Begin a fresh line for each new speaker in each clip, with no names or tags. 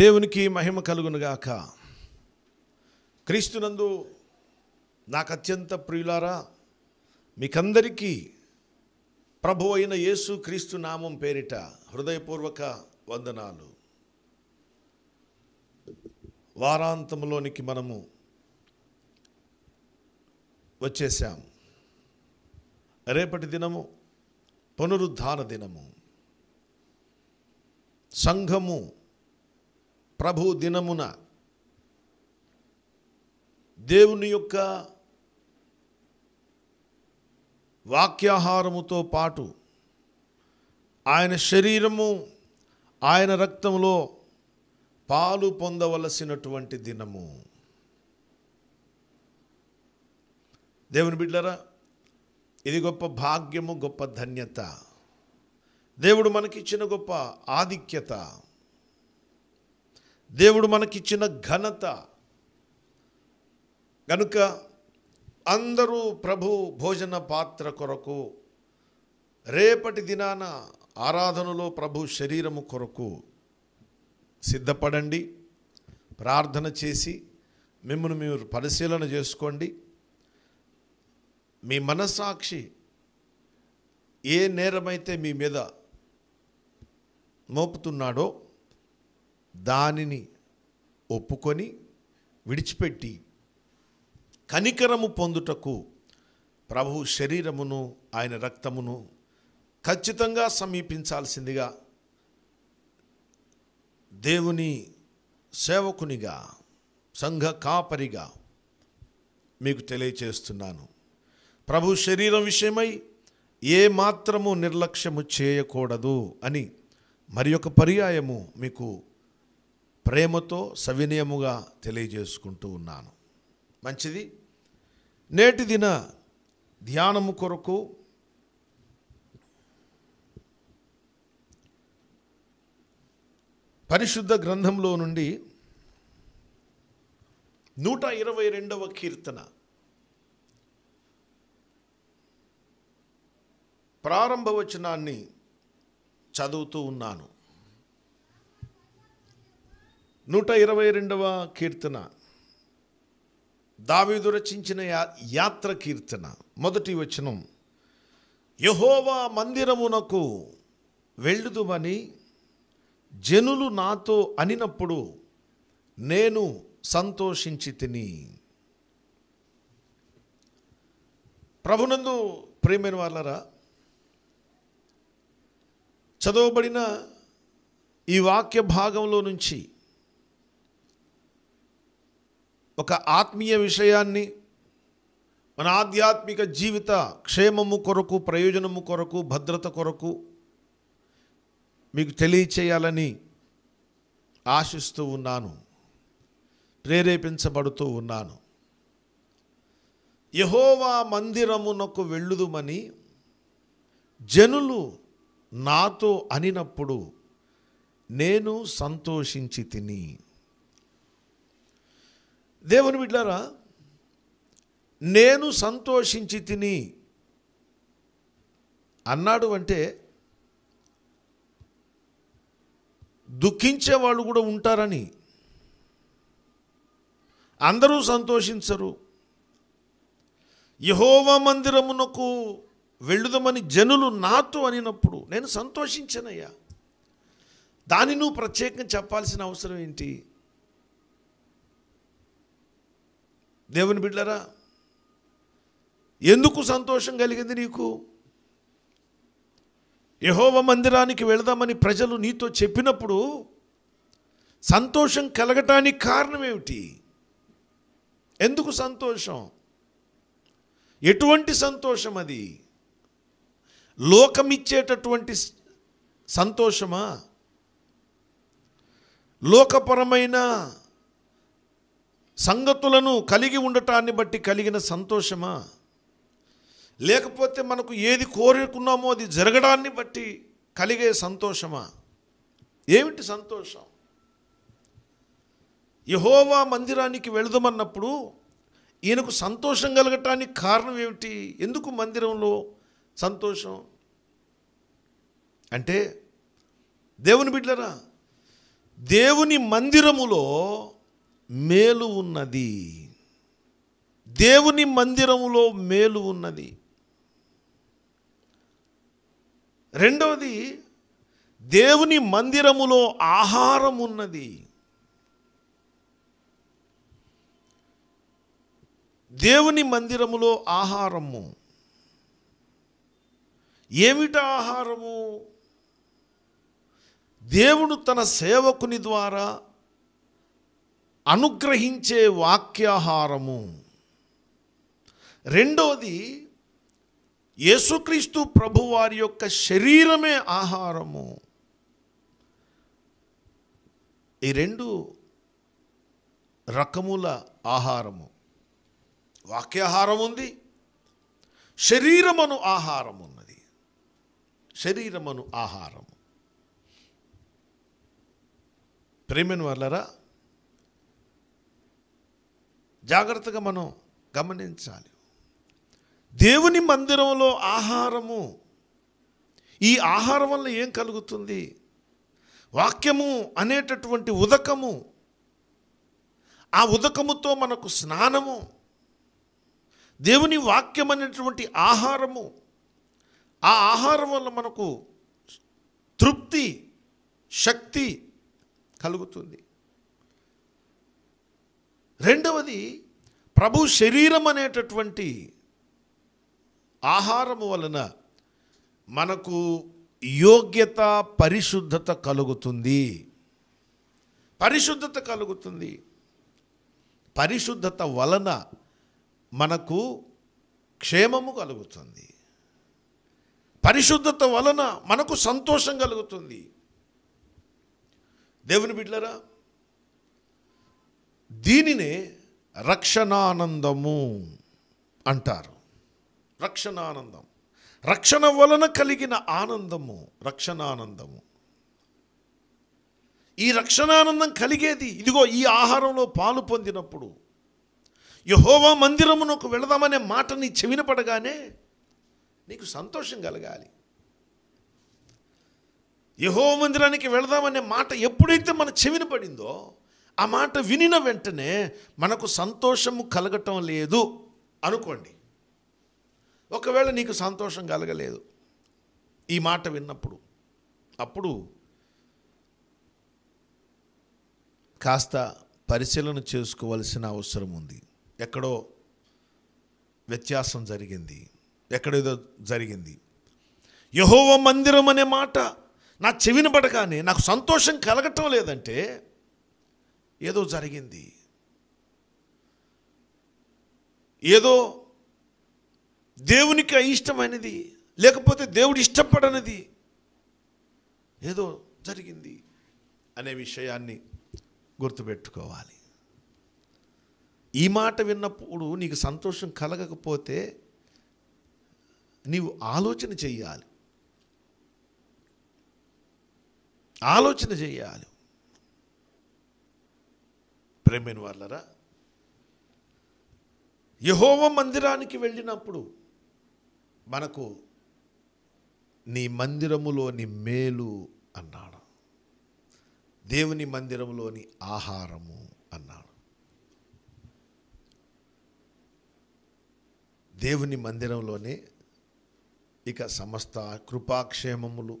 దేవునికి మహిమ కలుగునుగాక. క్రీస్తునందు నాకు అత్యంత ప్రియులారా మీకందరికీ ప్రభు అయిన యేసు క్రీస్తు నామం పేరిట హృదయపూర్వక వందనాలు. వారాంతంలోనికి మనము వచ్చేసాం రేపటి దినము పునరుద్ధాన దినము. సంఘము ప్రభు దినమున దేవుని యొక్క వాక్యాహారముతో పాటు ఆయన శరీరము ఆయన రక్తంలో పాలు పొందవలసినటువంటి దినము. దేవుని బిడ్డరా ఇది గొప్ప భాగ్యము గొప్ప ధన్యత. దేవుడు మనకిచ్చిన గొప్ప ఆధిక్యత. దేవుడు మనకిచ్చిన ఘనత. కనుక అందరూ ప్రభు భోజన పాత్ర కొరకు రేపటి దినాన ఆరాధనలో ప్రభు శరీరము కొరకు సిద్ధపడండి ప్రార్థన చేసి మిమ్మల్ని మీరు పరిశీలన చేసుకోండి. మీ మనస్సాక్షి ఏ నేరమైతే మీ మీద మోపుతున్నాడో దానిని ఒప్పుకొని విడిచిపెట్టి కనికరము పొందుటకు ప్రభు శరీరమును ఆయన రక్తమును ఖచ్చితంగా సమీపించాల్సిందిగా దేవుని సేవకునిగా సంఘ కాపరిగా మీకు తెలియచేస్తున్నాను. ప్రభు శరీరం విషయమై ఏ మాత్రము నిర్లక్ష్యము చేయకూడదు అని మరి ఒక పర్యాయము మీకు ప్రేమతో సవినయముగా తెలియజేసుకుంటూ ఉన్నాను. మంచిది? నేటి దిన ధ్యానము కొరకు పరిశుద్ధ గ్రంథంలో నుండి నూట ఇరవై రెండవ కీర్తన ప్రారంభ వచనాన్ని చదువుతూ ఉన్నాను. నూట ఇరవై రెండవ కీర్తన. దావీదు రచించిన యాత్ర కీర్తన. మొదటి వచనం. యహోవా మందిరమునకు వెళ్ళుదుమని జనులు నాతో అనినప్పుడు నేను సంతోషించి తిని. ప్రభునందు ప్రేమైన వాళ్ళరా చదవబడిన ఈ వాక్య భాగంలో నుంచి ఒక ఆత్మీయ విషయాన్ని మన ఆధ్యాత్మిక జీవిత క్షేమము కొరకు ప్రయోజనము కొరకు భద్రత కొరకు మీకు తెలియచేయాలని ఆశిస్తూ ఉన్నాను ప్రేరేపించబడుతూ ఉన్నాను. యహోవా మందిరమునకు వెళ్ళుదుమని జనులు నాతో అనినప్పుడు నేను సంతోషించి తిని దేవుని బిడ్డారా నేను సంతోషించి తిని అన్నాడు అంటే దుఃఖించే వాళ్ళు కూడా ఉంటారని. అందరూ సంతోషించరు. యహోవ మందిరమునకు వెళ్ళుదమని జనులు నాతో అనినప్పుడు నేను సంతోషించనయ్యా. దాని నువ్వు ప్రత్యేకంగా చెప్పాల్సిన అవసరం ఏంటి? దేవుని బిడ్డరా ఎందుకు సంతోషం కలిగింది నీకు? యహోవ మందిరానికి వెళదామని ప్రజలు నీతో చెప్పినప్పుడు సంతోషం కలగటానికి కారణం ఏమిటి? ఎందుకు సంతోషం? ఎటువంటి సంతోషం అది? లోకమిచ్చేటటువంటి సంతోషమా? లోకపరమైన సంగతులను కలిగి ఉండటాన్ని బట్టి కలిగిన సంతోషమా? లేకపోతే మనకు ఏది కోరుకున్నామో అది జరగడాన్ని బట్టి కలిగే సంతోషమా? ఏమిటి సంతోషం? యహోవా మందిరానికి వెళదమన్నప్పుడు ఈయనకు సంతోషం కలగటానికి కారణం ఏమిటి? ఎందుకు మందిరంలో సంతోషం? అంటే దేవుని బిడ్డరా దేవుని మందిరములో మేలు ఉన్నది. దేవుని మందిరములో మేలు ఉన్నది. రెండవది దేవుని మందిరములో ఆహారం ఉన్నది. దేవుని మందిరములో ఆహారము. ఏమిట ఆహారము? దేవుడు తన సేవకుని ద్వారా అనుగ్రహించే వాక్యాహారము. రెండవది యేసుక్రీస్తు ప్రభువారి యొక్క శరీరమే ఆహారము. ఈ రెండు రకముల ఆహారము. వాక్యాహారం ఉంది శరీరమను ఆహారం ఉన్నది శరీరమను ఆహారము. ప్రేమను వల్లరా జాగ్రత్తగా మనం గమనించాలి. దేవుని మందిరంలో ఆహారము ఈ ఆహారం వల్ల ఏం కలుగుతుంది? వాక్యము అనేటటువంటి ఉదకము ఆ ఉదకముతో మనకు స్నానము దేవుని వాక్యం అనేటువంటి ఆహారము ఆ ఆహారం వల్ల మనకు తృప్తి శక్తి కలుగుతుంది. రెండవది ప్రభు శరీరం అనేటటువంటి ఆహారము వలన మనకు యోగ్యత పరిశుద్ధత కలుగుతుంది. పరిశుద్ధత కలుగుతుంది. పరిశుద్ధత వలన మనకు క్షేమము కలుగుతుంది. పరిశుద్ధత వలన మనకు సంతోషం కలుగుతుంది. దేవుని బిడ్లరా దీనినే రక్షణానందము అంటారు. రక్షణానందం. రక్షణ వలన కలిగిన ఆనందము రక్షణానందము. ఈ రక్షణానందం కలిగేది ఇదిగో ఈ ఆహారంలో పాలు పొందినప్పుడు. యహోవా మందిరమునకు వెళదామనే మాట నీ చెవిన పడగానే నీకు సంతోషం కలగాలి. యహో మందిరానికి వెళదామనే మాట ఎప్పుడైతే మన చెవిన పడిందో ఆ మాట వినిన వెంటనే మనకు సంతోషము కలగటం లేదు అనుకోండి. ఒకవేళ నీకు సంతోషం కలగలేదు ఈ మాట విన్నప్పుడు అప్పుడు కాస్త పరిశీలన చేసుకోవలసిన అవసరం ఉంది. ఎక్కడో వ్యత్యాసం జరిగింది. ఎక్కడేదో జరిగింది. యహోవ మందిరం అనే మాట నా చెవిన పడగానే నాకు సంతోషం కలగటం లేదంటే ఏదో జరిగింది. ఏదో దేవునికి అయిష్టమైనది లేకపోతే దేవుడు ఇష్టపడనిది ఏదో జరిగింది అనే విషయాన్ని గుర్తుపెట్టుకోవాలి. ఈ మాట విన్నప్పుడు నీకు సంతోషం కలగకపోతే నీవు ఆలోచన చేయాలి ఆలోచన చేయాలి ప్రేమైన వాళ్ళరా? యహోవ మందిరానికి వెళ్ళినప్పుడు మనకు నీ మందిరములోని మేలు అన్నాడు. దేవుని మందిరములోని ఆహారము అన్నాడు. దేవుని మందిరంలోనే ఇక సమస్త కృపాక్షేమములు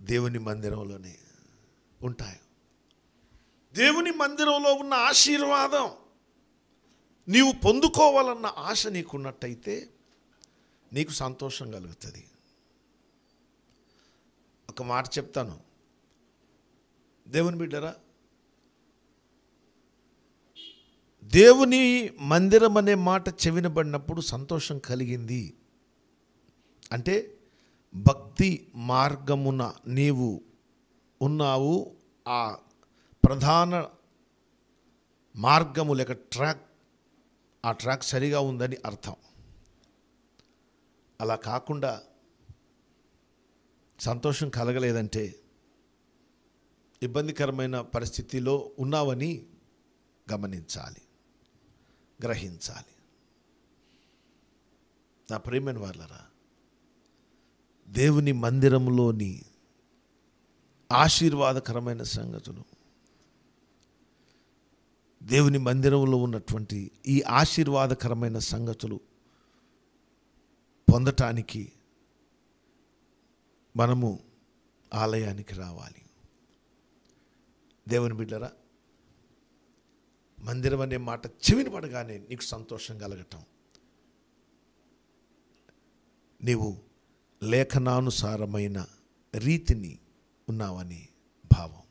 దేవుని మందిరంలోనే ఉంటాయి. దేవుని మందిరంలో ఉన్న ఆశీర్వాదం నీవు పొందుకోవాలన్న ఆశ నీకున్నట్టయితే నీకు సంతోషం కలుగుతుంది. ఒక మాట చెప్తాను. దేవుని బిడ్డరా దేవుని మందిరం అనే మాట చెవినబడినప్పుడు సంతోషం కలిగింది. అంటే భక్తి మార్గమున నీవు ఉన్నావు ఆ ప్రధాన మార్గము లేక ట్రాక్ ఆ ట్రాక్ సరిగా ఉందని అర్థం. అలా కాకుండా సంతోషం కలగలేదంటే ఇబ్బందికరమైన పరిస్థితిలో ఉన్నావని గమనించాలి గ్రహించాలి. నా ప్రేమైన వాళ్ళరా దేవుని మందిరంలోని ఆశీర్వాదకరమైన సంగతులు దేవుని మందిరంలో ఉన్నటువంటి ఈ ఆశీర్వాదకరమైన సంగతులు పొందటానికి మనము ఆలయానికి రావాలి. దేవుని బిడ్డరా మందిరం అనే మాట చెవిని పడగానే నీకు సంతోషం కలగటం. నీవు లేఖనానుసారమైన రీతిని ఉన్నావని భావం.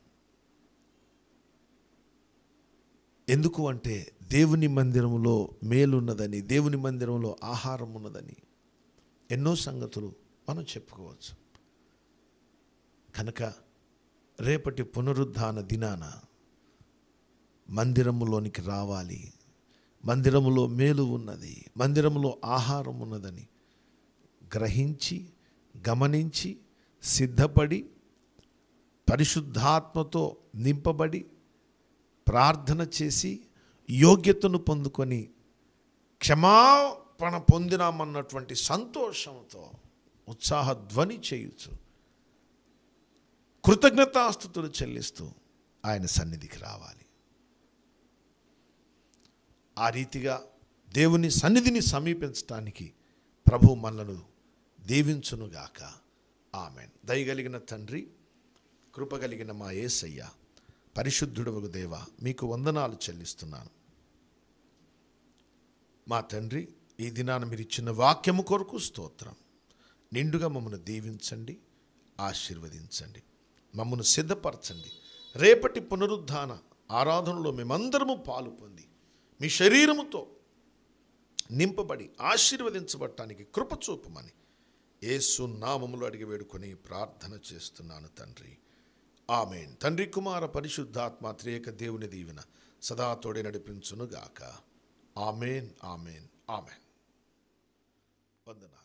ఎందుకు అంటే దేవుని మందిరంలో మేలున్నదని దేవుని మందిరంలో ఆహారం ఉన్నదని ఎన్నో సంగతులు మనం చెప్పుకోవచ్చు. కనుక రేపటి పునరుద్ధాన దినాన మందిరములోనికి రావాలి. మందిరములో మేలు ఉన్నది మందిరములో ఆహారం ఉన్నదని గ్రహించి గమనించి సిద్ధపడి పరిశుద్ధాత్మతో నింపబడి ప్రార్థన చేసి యోగ్యతను పొందుకొని క్షమాపణ పొందినామన్నటువంటి సంతోషంతో ఉత్సాహ ధ్వని చేయొచ్చు కృతజ్ఞతాస్థుతులు చెల్లిస్తూ ఆయన సన్నిధికి రావాలి. ఆ రీతిగా దేవుని సన్నిధిని సమీపించటానికి ప్రభు మనలను దీవించునుగాక. ఆమెన్. దయగలిగిన తండ్రి కృపగలిగిన మా ఏసయ్యా పరిశుద్ధుడవగు దేవ మీకు వందనాలు చెల్లిస్తున్నాను. మా తండ్రి ఈ దినాన మీరు ఇచ్చిన వాక్యము కొరకు స్తోత్రం. నిండుగా మమ్మను దీవించండి ఆశీర్వదించండి మమ్మను సిద్ధపరచండి. రేపటి పునరుద్ధాన ఆరాధనలో మేమందరము పాలు పొంది మీ శరీరముతో నింపబడి ఆశీర్వదించబడటానికి కృప చూపమని నామములు అడిగి వేడుకొని ప్రార్థన చేస్తున్నాను తండ్రి. ఆమెన్. తండ్రి కుమార పరిశుద్ధాత్మ త్రేక దేవుని దీవెన సదా తోడే నడిపించునుగాక. Amen amen amen. వందన